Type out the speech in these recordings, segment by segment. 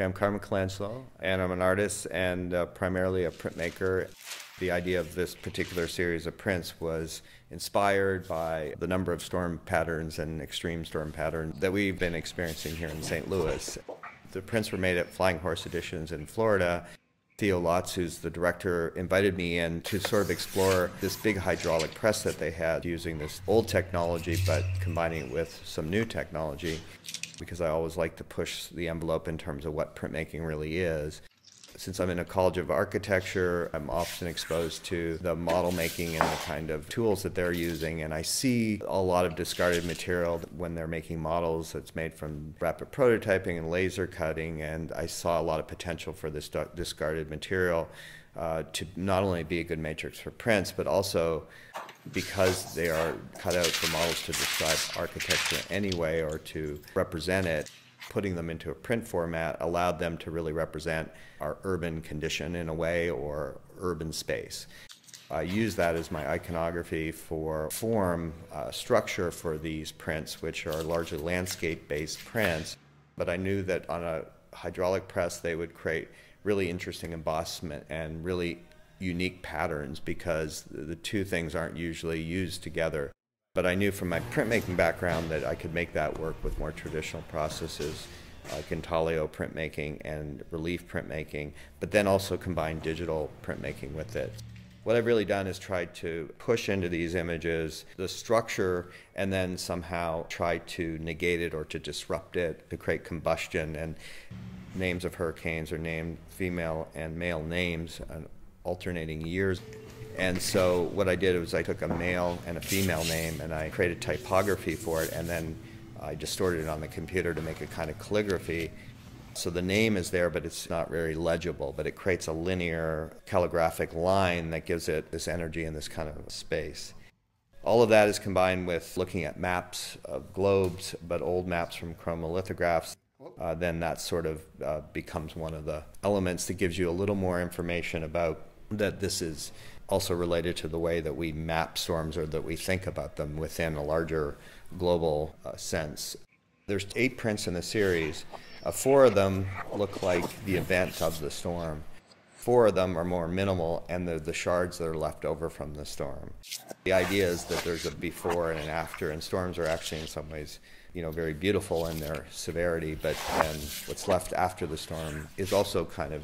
Okay, I'm Carmon Colangelo, and I'm an artist and uh, primarily a printmaker. The idea of this particular series of prints was inspired by the number of storm patterns and extreme storm patterns that we've been experiencing here in St. Louis. The prints were made at Flying Horse Editions in Florida. Theo Lotz, who's the director, invited me in to sort of explore this big hydraulic press that they had using this old technology but combining it with some new technology because I always like to push the envelope in terms of what printmaking really is since I'm in a college of architecture, I'm often exposed to the model making and the kind of tools that they're using. And I see a lot of discarded material when they're making models that's made from rapid prototyping and laser cutting. And I saw a lot of potential for this discarded material uh, to not only be a good matrix for prints, but also because they are cut out for models to describe architecture anyway or to represent it putting them into a print format allowed them to really represent our urban condition in a way or urban space. I use that as my iconography for form uh, structure for these prints, which are largely landscape based prints. But I knew that on a hydraulic press, they would create really interesting embossment and really unique patterns because the two things aren't usually used together. But I knew from my printmaking background that I could make that work with more traditional processes like intaglio printmaking and relief printmaking, but then also combine digital printmaking with it. What I've really done is tried to push into these images the structure and then somehow try to negate it or to disrupt it to create combustion. And names of hurricanes are named female and male names and alternating years. And so what I did was I took a male and a female name and I created typography for it and then I distorted it on the computer to make a kind of calligraphy. So the name is there, but it's not very legible, but it creates a linear calligraphic line that gives it this energy and this kind of space. All of that is combined with looking at maps of globes, but old maps from chromolithographs. Uh, then that sort of uh, becomes one of the elements that gives you a little more information about that this is also related to the way that we map storms or that we think about them within a larger global uh, sense. There's eight prints in the series. Uh, four of them look like the event of the storm. Four of them are more minimal, and they're the shards that are left over from the storm. The idea is that there's a before and an after, and storms are actually, in some ways, you know, very beautiful in their severity, but then what's left after the storm is also kind of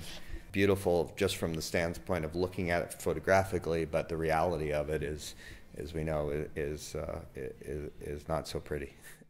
beautiful just from the standpoint of looking at it photographically, but the reality of it is, as we know, is, uh, is, is not so pretty.